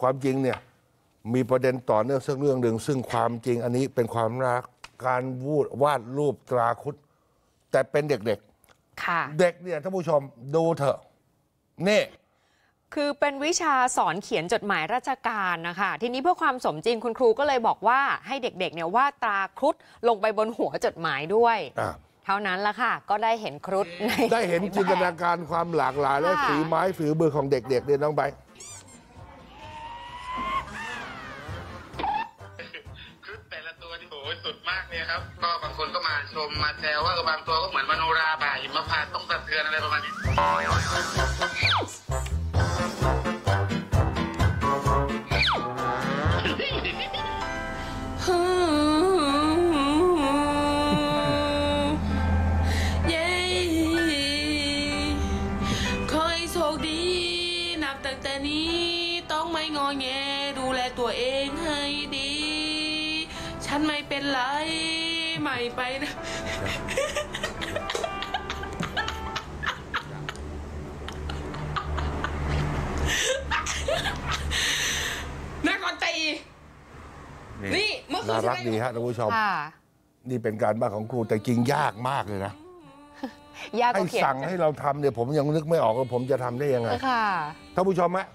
ความจริงเนี่ยมีประเด็นต่อเนื่องสักเรื่องหนึ่งซึ่งความจริงอันนี้เป็นความรักการวูดวาดรูปตราครุดแต่เป็นเด็กค่ะ ๆ เด็กเนี่ยท่านผู้ชมดูเถอะนี่ คือเป็นวิชาสอนเขียนจดหมายราชการนะคะ ทีนี้เพื่อความสมจริงคุณครูก็เลยบอกว่าให้เด็กๆเนี่ยวาดตราครุฑลงไปบนหัวจดหมายด้วย อะ เท่านั้นละค่ะ ก็ได้เห็นครุฑในได้เห็นจินตนาการความหลากหลายและค่ะ ฝีไม้ฝีมือของเด็กๆเนี่ยน้องใบร์ท สุดมากเลยครับ ก็บางคนก็มาชมมาแซวว่าบางตัวก็เหมือนมโนราบ่ายหิมพานต์ต้องสะเทือนอะไรประมาณนี้ เย้ขอให้โชคดี นับตั้งแต่นี้ต้องไม่งอแง ดูแลตัวเองให้ดี ฉันไม่เป็นไรใหม่ไปนะนักดนตรีนี่เมื่อคืนน่าฉัรักไปดีฮะท่านผู้ชม ค่ะนี่เป็นการบ้านของครูแต่จริงยากมากเลยนะ ยากกให้ว่าเขียนสั่งให้เราทำเนี่ยผมยังนึกไม่ออกว่าผมจะทำได้ยังไงค่ะ ท่านผู้ชมฮะ